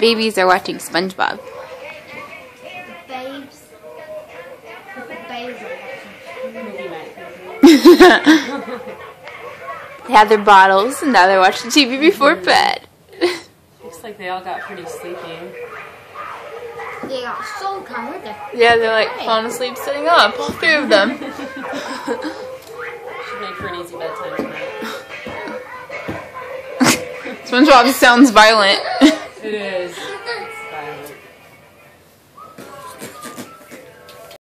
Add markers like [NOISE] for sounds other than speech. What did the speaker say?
Babies are watching SpongeBob. Babes. Babes [LAUGHS] they have their bottles and now they're watching TV before bed. [LAUGHS] Looks like they all got pretty sleepy. They got so tired. Yeah, they're like falling asleep sitting up, all three of them. [LAUGHS] Should make for an easy bedtime tonight. SpongeBob sounds violent.